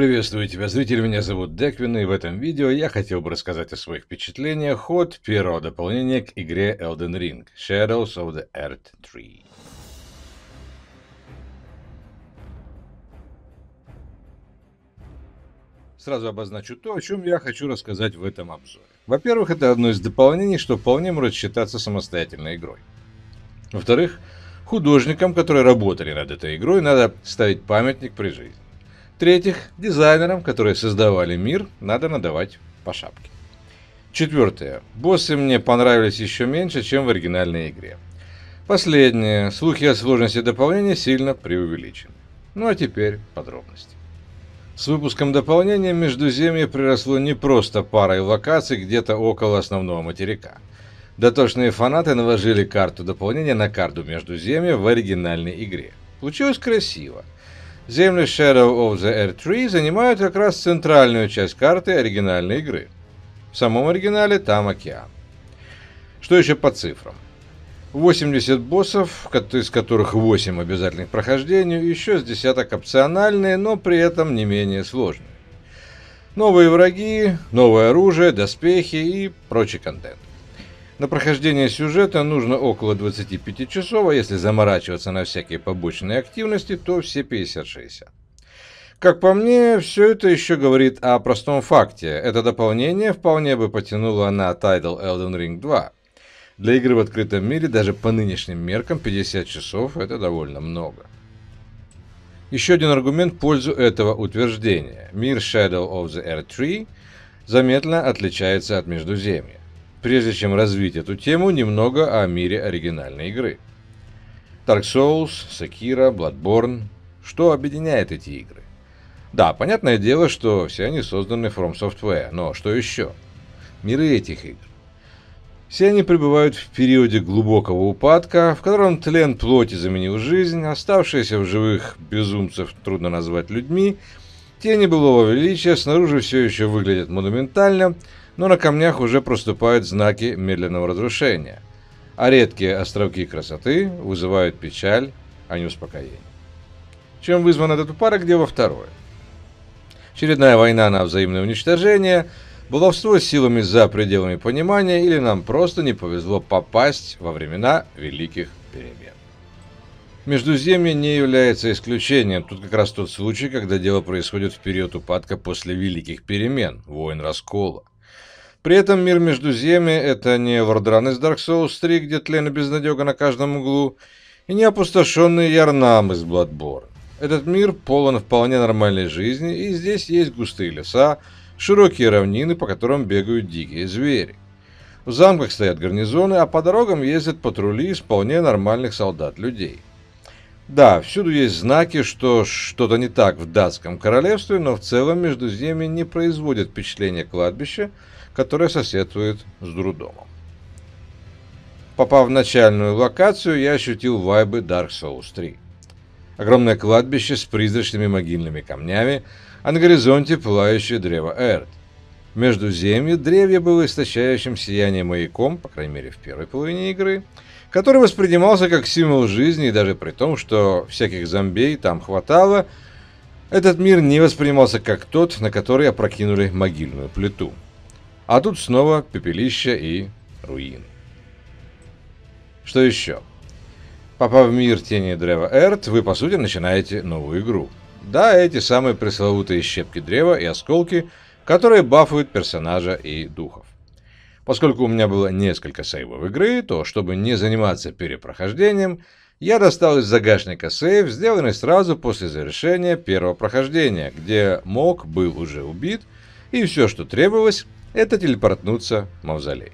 Приветствую тебя, зритель, меня зовут Деквин, и в этом видео я хотел бы рассказать о своих впечатлениях от первого дополнения к игре Elden Ring Shadows of the Earth 3. Сразу обозначу то, о чем я хочу рассказать в этом обзоре. Во-первых, это одно из дополнений, что вполне может считаться самостоятельной игрой. Во-вторых, художникам, которые работали над этой игрой, надо ставить памятник при жизни. В-третьих, дизайнерам, которые создавали мир, надо надавать по шапке. Четвертое. Боссы мне понравились еще меньше, чем в оригинальной игре. Последнее. Слухи о сложности дополнения сильно преувеличены. Ну а теперь подробности. С выпуском дополнения Междуземье приросло не просто парой локаций где-то около основного материка. Дотошные фанаты наложили карту дополнения на карту Междуземья в оригинальной игре. Получилось красиво. Земли Shadow of the Air 3 занимают как раз центральную часть карты оригинальной игры. В самом оригинале там океан. Что еще по цифрам? 80 боссов, из которых 8 обязательных прохождению, еще с десяток опциональные, но при этом не менее сложные. Новые враги, новое оружие, доспехи и прочий контент. На прохождение сюжета нужно около 25 часов, а если заморачиваться на всякие побочные активности, то все 50-60. Как по мне, все это еще говорит о простом факте. Это дополнение вполне бы потянуло на Tidal Elden Ring 2. Для игры в открытом мире даже по нынешним меркам 50 часов это довольно много. Еще один аргумент в пользу этого утверждения. Мир Shadow of the Earth 3 заметно отличается от Междуземья прежде чем развить эту тему, немного о мире оригинальной игры. Dark Souls, Sekiro, Bloodborne. Что объединяет эти игры? Да, понятное дело, что все они созданы From Software, но что еще? Миры этих игр. Все они пребывают в периоде глубокого упадка, в котором тлен плоти заменил жизнь, оставшиеся в живых безумцев трудно назвать людьми, тени былого величия снаружи все еще выглядят монументально, но на камнях уже проступают знаки медленного разрушения, а редкие островки красоты вызывают печаль, а не успокоение. Чем вызван этот упадок, где во второе? Очередная война на взаимное уничтожение, баловство с силами за пределами понимания или нам просто не повезло попасть во времена великих перемен. Междуземье не является исключением. Тут как раз тот случай, когда дело происходит в период упадка после великих перемен, войн раскола. При этом мир Междуземья — это не Вардран из Dark Souls 3, где тлен и безнадега на каждом углу, и не опустошенный Ярнам из Bloodborne. Этот мир полон вполне нормальной жизни, и здесь есть густые леса, широкие равнины, по которым бегают дикие звери. В замках стоят гарнизоны, а по дорогам ездят патрули из вполне нормальных солдат-людей. Да, всюду есть знаки, что что-то не так в датском королевстве, но в целом Междуземье не производит впечатления кладбища, которая соседствует с Друдомом. Попав в начальную локацию, я ощутил вайбы Dark Souls 3. Огромное кладбище с призрачными могильными камнями, а на горизонте пылающее древо Эрт. Между земли древья было источающим сиянием маяком, по крайней мере в первой половине игры, который воспринимался как символ жизни, и даже при том, что всяких зомбей там хватало, этот мир не воспринимался как тот, на который опрокинули могильную плиту. А тут снова пепелище и руины. Что еще? Попав в мир тени древа Эрт, вы по сути начинаете новую игру. Да, эти самые пресловутые щепки древа и осколки, которые бафуют персонажа и духов. Поскольку у меня было несколько сейвов игры, то чтобы не заниматься перепрохождением, я достал из загашника сейв, сделанный сразу после завершения первого прохождения, где Мок был уже убит, и все, что требовалось, это телепортнуться в мавзолей.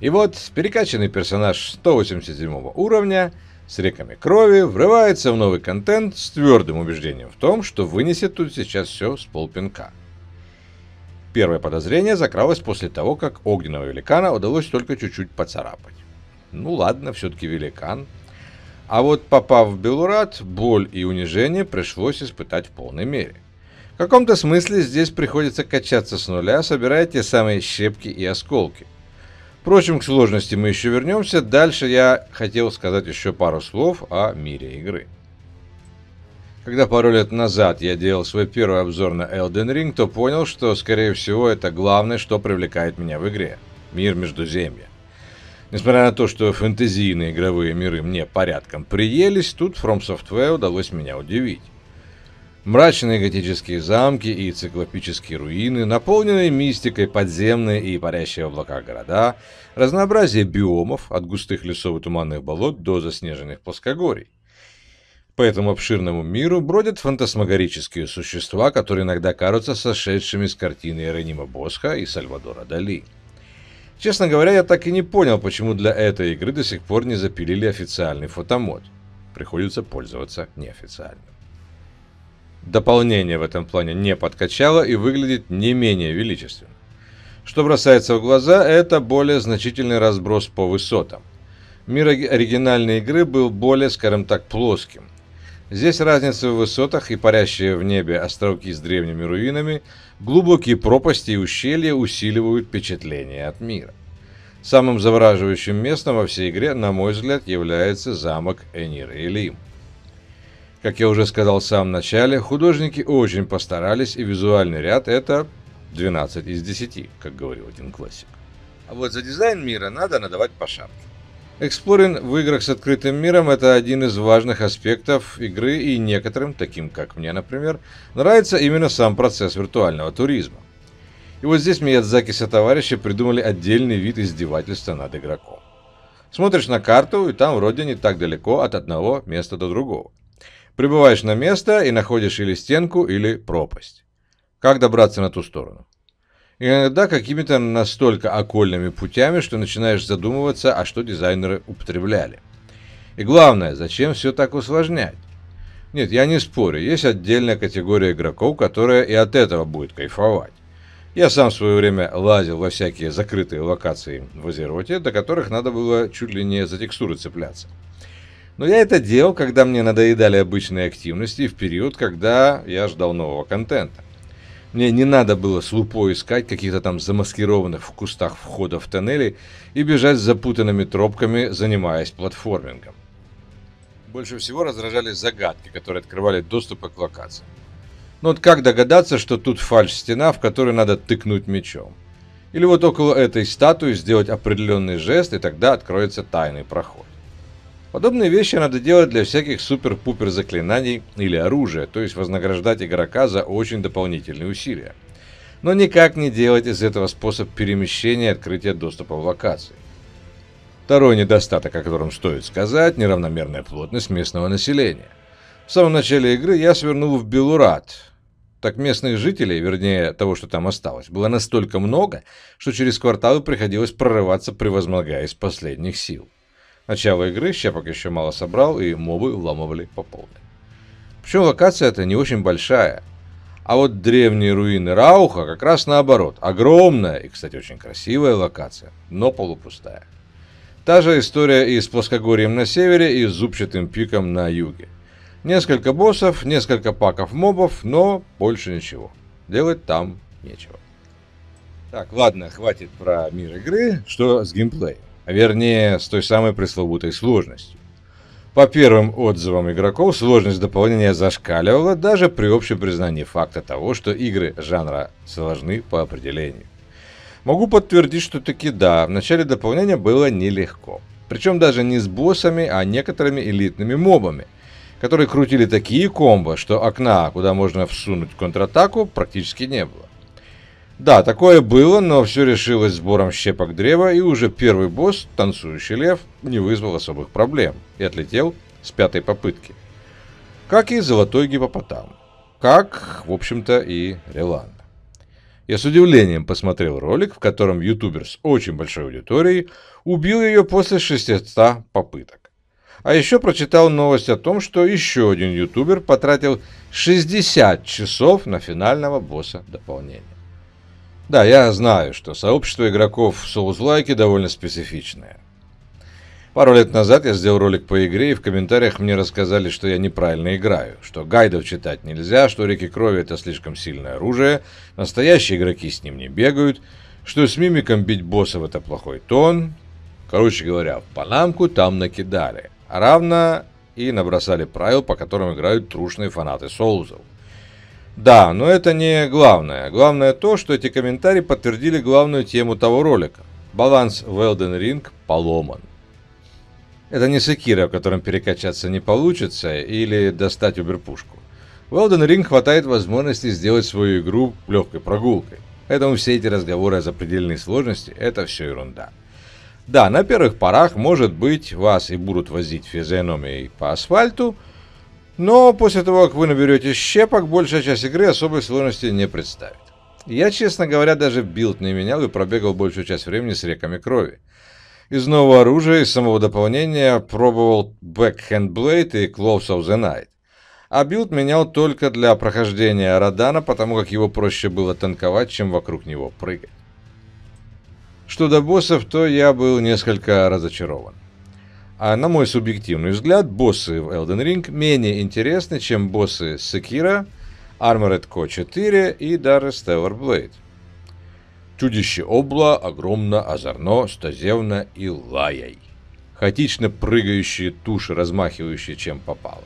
И вот перекачанный персонаж 187 уровня с реками крови врывается в новый контент с твердым убеждением в том, что вынесет тут сейчас все с полпинка. Первое подозрение закралось после того, как огненного великана удалось только чуть-чуть поцарапать. Ну ладно, все-таки великан. А вот попав в Белурат, боль и унижение пришлось испытать в полной мере – каком-то смысле здесь приходится качаться с нуля, собирая те самые щепки и осколки. Впрочем, к сложности мы еще вернемся. Дальше я хотел сказать еще пару слов о мире игры. Когда пару лет назад я делал свой первый обзор на Elden Ring, то понял, что, скорее всего, это главное, что привлекает меня в игре. Мир Междуземья. Несмотря на то, что фэнтезийные игровые миры мне порядком приелись, тут From Software удалось меня удивить. Мрачные готические замки и циклопические руины, наполненные мистикой подземные и парящие в облаках города, разнообразие биомов от густых лесов и туманных болот до заснеженных плоскогорий. По этому обширному миру бродят фантасмагорические существа, которые иногда кажутся сошедшими с картины Иеронима Босха и Сальвадора Дали. Честно говоря, я так и не понял, почему для этой игры до сих пор не запилили официальный фотомод. Приходится пользоваться неофициальным. Дополнение в этом плане не подкачало и выглядит не менее величественно. Что бросается в глаза, это более значительный разброс по высотам. Мир оригинальной игры был более, скажем так, плоским. Здесь разница в высотах и парящие в небе островки с древними руинами, глубокие пропасти и ущелья усиливают впечатление от мира. Самым завораживающим местом во всей игре, на мой взгляд, является замок Энир Элим. Как я уже сказал в самом начале, художники очень постарались, и визуальный ряд это 12 из 10, как говорил один классик. А вот за дизайн мира надо надавать по шапке. Эксплоринг в играх с открытым миром – это один из важных аспектов игры, и некоторым, таким как мне, например, нравится именно сам процесс виртуального туризма. И вот здесь Миядзаки со товарищи придумали отдельный вид издевательства над игроком. Смотришь на карту, и там вроде не так далеко от одного места до другого. Прибываешь на место и находишь или стенку, или пропасть. Как добраться на ту сторону? иногда какими-то настолько окольными путями, что начинаешь задумываться, а что дизайнеры употребляли. И главное, зачем все так усложнять? Нет, я не спорю, есть отдельная категория игроков, которая и от этого будет кайфовать. Я сам в свое время лазил во всякие закрытые локации в Азероте, до которых надо было чуть ли не за текстуры цепляться. Но я это делал, когда мне надоедали обычные активности в период, когда я ждал нового контента. Мне не надо было с лупой искать каких-то там замаскированных в кустах входов в тоннели и бежать с запутанными тропками, занимаясь платформингом. Больше всего раздражали загадки, которые открывали доступы к локациям. Но вот как догадаться, что тут фальш-стена, в которой надо тыкнуть мечом? Или вот около этой статуи сделать определенный жест, и тогда откроется тайный проход. Подобные вещи надо делать для всяких супер-пупер заклинаний или оружия, то есть вознаграждать игрока за очень дополнительные усилия. Но никак не делать из этого способ перемещения и открытия доступа в локации. Второй недостаток, о котором стоит сказать, неравномерная плотность местного населения. В самом начале игры я свернул в Белурат. Так местных жителей, вернее того, что там осталось, было настолько много, что через кварталы приходилось прорываться, превозмогая из последних сил. Начало игры щепок еще мало собрал, и мобы вламывали по полной. Причем локация эта не очень большая. А вот древние руины Рауха как раз наоборот. Огромная и, кстати, очень красивая локация, но полупустая. Та же история и с плоскогорьем на севере, и с зубчатым пиком на юге. Несколько боссов, несколько паков мобов, но больше ничего. Делать там нечего. Так, ладно, хватит про мир игры. Что с геймплеем? Вернее с той самой пресловутой сложностью. По первым отзывам игроков, сложность дополнения зашкаливала даже при общем признании факта того, что игры жанра сложны по определению. Могу подтвердить, что таки да, в начале дополнения было нелегко. Причем даже не с боссами, а некоторыми элитными мобами, которые крутили такие комбо, что окна, куда можно всунуть контратаку, практически не было. Да, такое было, но все решилось сбором щепок древа, и уже первый босс, танцующий лев, не вызвал особых проблем и отлетел с пятой попытки. Как и золотой гипопотам. Как, в общем-то, и Реланда. Я с удивлением посмотрел ролик, в котором ютубер с очень большой аудиторией убил ее после 600 попыток. А еще прочитал новость о том, что еще один ютубер потратил 60 часов на финального босса дополнения. Да, я знаю, что сообщество игроков в Souls-like довольно специфичное. Пару лет назад я сделал ролик по игре, и в комментариях мне рассказали, что я неправильно играю, что гайдов читать нельзя, что реки крови это слишком сильное оружие, настоящие игроки с ним не бегают, что с мимиком бить боссов это плохой тон. Короче говоря, в панамку там накидали. А равно и набросали правил, по которым играют трушные фанаты соузов. Да, но это не главное. Главное то, что эти комментарии подтвердили главную тему того ролика. Баланс в Elden Ring поломан. Это не Секира, в котором перекачаться не получится, или достать уберпушку. В Elden Ring хватает возможности сделать свою игру легкой прогулкой. Поэтому все эти разговоры о запредельной сложности – это все ерунда. Да, на первых порах, может быть, вас и будут возить физиономией по асфальту, но после того, как вы наберете щепок, большая часть игры особой сложности не представит. Я, честно говоря, даже билд не менял и пробегал большую часть времени с реками крови. Из нового оружия и самого дополнения пробовал Backhand Blade и Claws of the Night. А билд менял только для прохождения Радана, потому как его проще было танковать, чем вокруг него прыгать. Что до боссов, то я был несколько разочарован. А на мой субъективный взгляд, боссы в Elden Ring менее интересны, чем боссы Sekiro, Armored Core 4 и даже Stellar Blade. Чудище обла огромно, озорно, стозевно и лаяй. Хаотично прыгающие туши, размахивающие чем попало.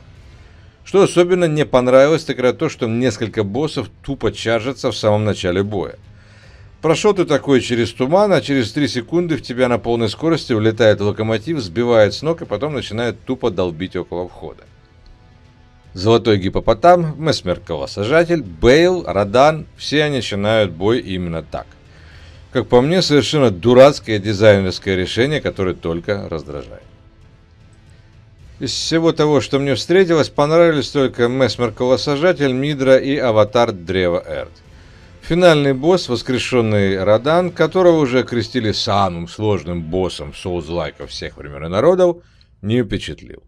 Что особенно не понравилось, так это то, что несколько боссов тупо чаржатся в самом начале боя. Прошел ты такой через туман, а через 3 секунды в тебя на полной скорости влетает локомотив, сбивает с ног и потом начинает тупо долбить около входа. Золотой гипопотам, Месмер Колосажатель, Бейл, Радан – все они начинают бой именно так. Как по мне, совершенно дурацкое дизайнерское решение, которое только раздражает. Из всего того, что мне встретилось, понравились только Месмер Колосажатель, Мидра и Аватар Древа Эрт. Финальный босс, воскрешенный Радан, которого уже крестили самым сложным боссом соузлайков всех времен и народов, не впечатлил.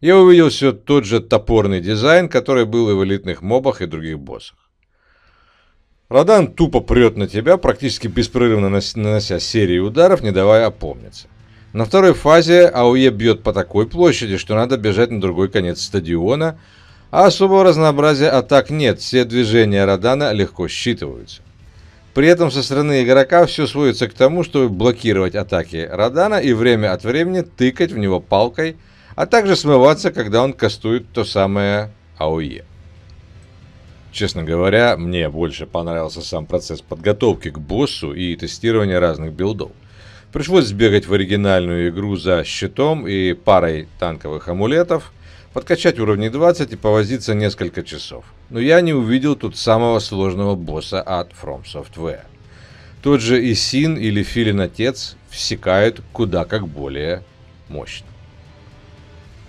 Я увидел все тот же топорный дизайн, который был и в элитных мобах и других боссах. Радан тупо прет на тебя, практически беспрерывно нанося серии ударов, не давая опомниться. На второй фазе АОЕ бьет по такой площади, что надо бежать на другой конец стадиона – особого разнообразия атак нет, все движения Радана легко считываются. При этом со стороны игрока все сводится к тому, чтобы блокировать атаки Радана и время от времени тыкать в него палкой, а также смываться, когда он кастует то самое АОЕ. Честно говоря, мне больше понравился сам процесс подготовки к боссу и тестирования разных билдов. Пришлось сбегать в оригинальную игру за щитом и парой танковых амулетов, подкачать уровни 20 и повозиться несколько часов. Но я не увидел тут самого сложного босса от From Software. Тот же Исин или Филин Отец всекают куда как более мощно.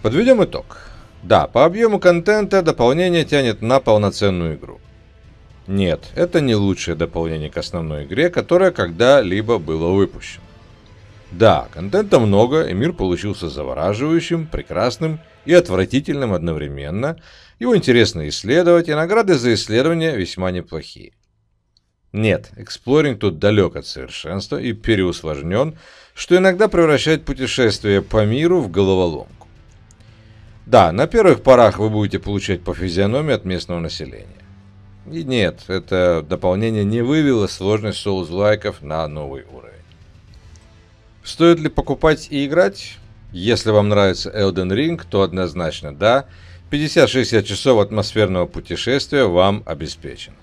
Подведем итог. Да, по объему контента дополнение тянет на полноценную игру. Нет, это не лучшее дополнение к основной игре, которое когда-либо было выпущено. Да, контента много, и мир получился завораживающим, прекрасным и отвратительным одновременно. Его интересно исследовать, и награды за исследование весьма неплохие. Нет, эксплоринг тут далек от совершенства и переусложнен, что иногда превращает путешествие по миру в головоломку. Да, на первых порах вы будете получать по физиономии от местного населения. И нет, это дополнение не вывело сложность соус-лайков на новый уровень. Стоит ли покупать и играть? Если вам нравится Elden Ring, то однозначно да. 50-60 часов атмосферного путешествия вам обеспечено.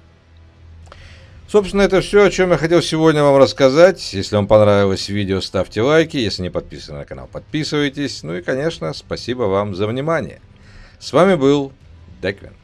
Собственно, это все, о чем я хотел сегодня вам рассказать. Если вам понравилось видео, ставьте лайки. Если не подписаны на канал, подписывайтесь. Ну и, конечно, спасибо вам за внимание. С вами был Деквин.